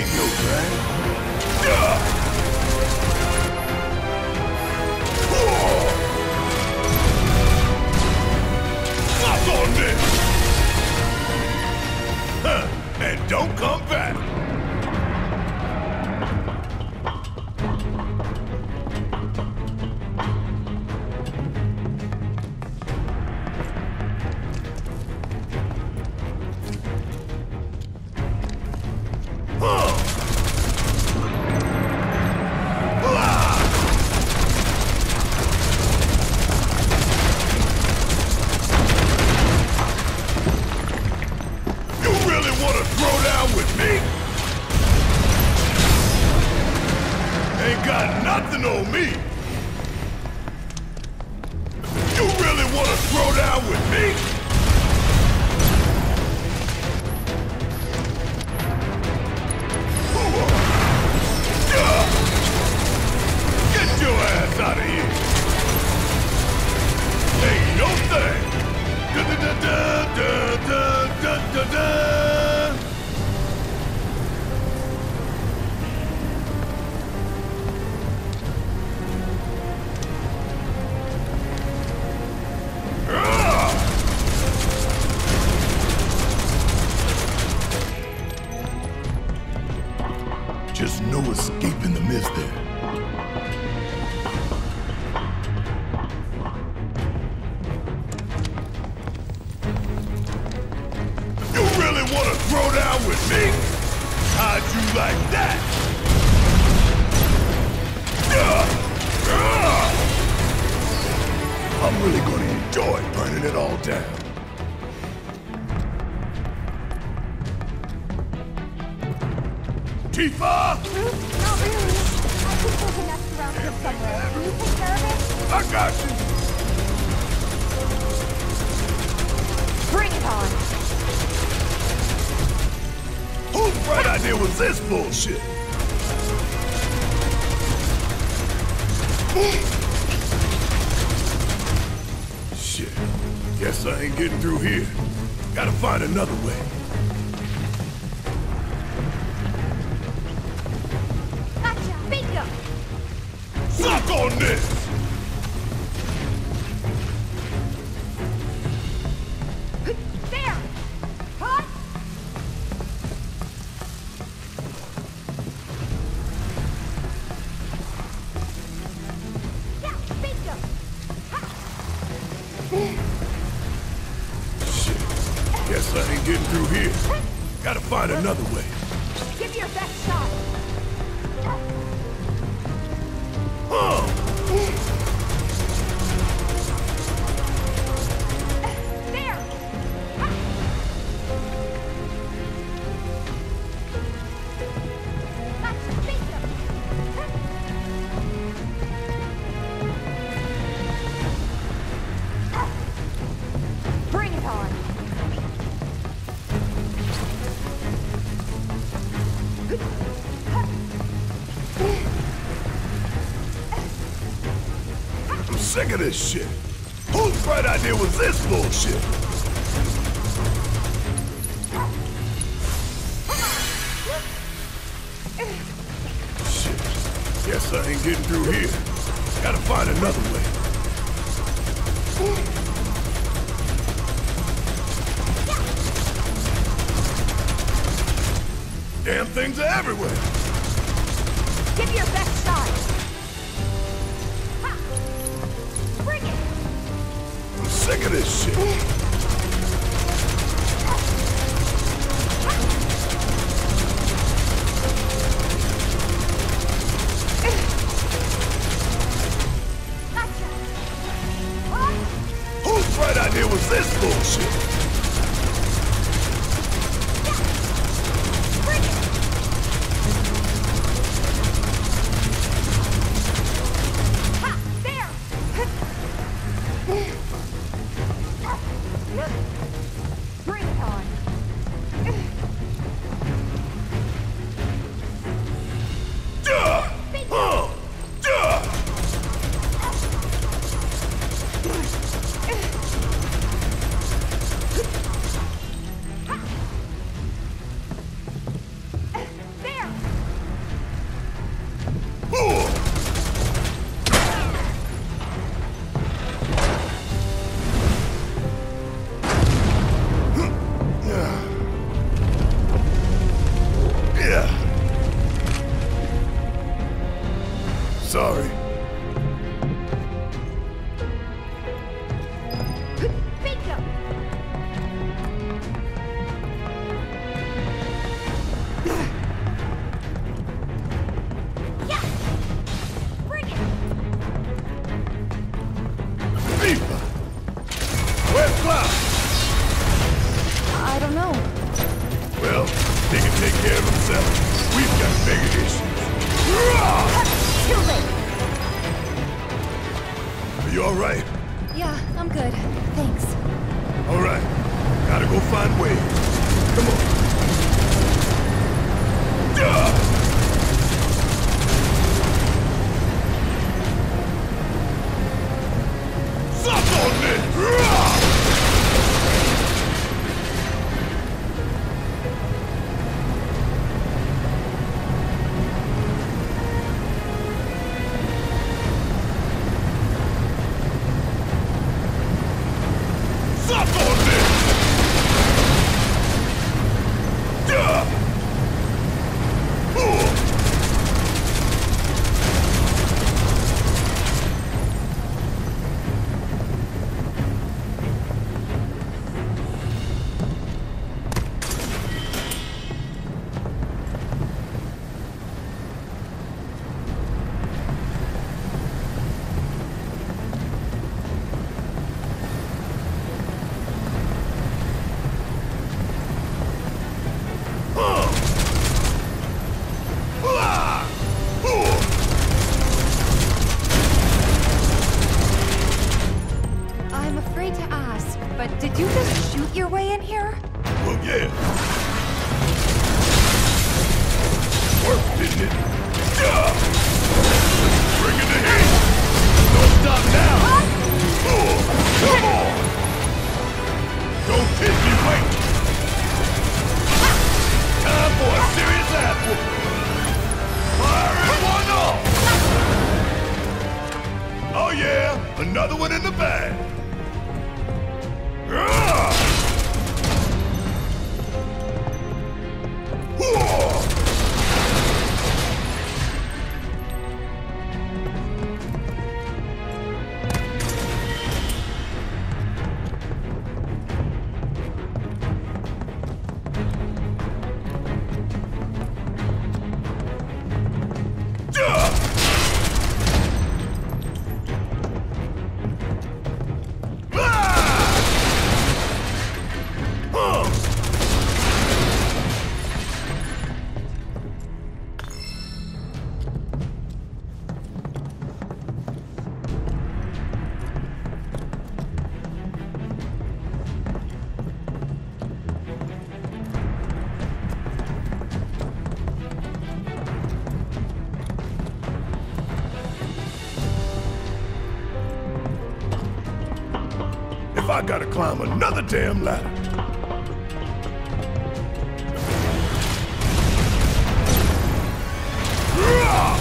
Ain't no drag. Suck on this! Huh, and don't come back! Me? Ain't got nothing on me. You really want to throw down with me? Escape in the mist there. You really want to throw down with me? How'd you like that? I'm really gonna enjoy burning it all down. Tifa! Not really. I think there's a nest around here somewhere. Can you take care of it? I got you! Bring it on. Whose bright idea was this bullshit? Shit. Guess I ain't getting through here. Gotta find another way. Shit. Guess I ain't getting through here. Gotta find another way. Give me your best shot. Huh. Sick of this shit. Whose bright idea was this bullshit? Shit. Guess I ain't getting through here. Gotta find another way. Damn things are everywhere. Give your best shot. Sick of this shit. Idea was this bullshit? Ooh. here? Well, yeah. Worked, didn't it? Bring it to heat! Don't stop now! Huh? Oh, come on! Don't hit me, wait! Time for a serious apple. Fire everyone off! Oh yeah, another one in the back. I gotta climb another damn ladder? Rawr!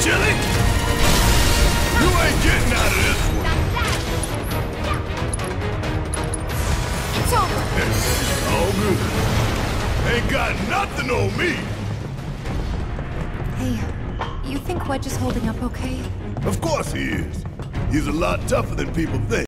Chili? You ain't getting out of this one. It's over. All good. Ain't got nothing on me. Hey, you think Wedge is holding up okay? Of course he is. He's a lot tougher than people think.